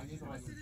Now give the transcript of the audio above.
Ahí es donde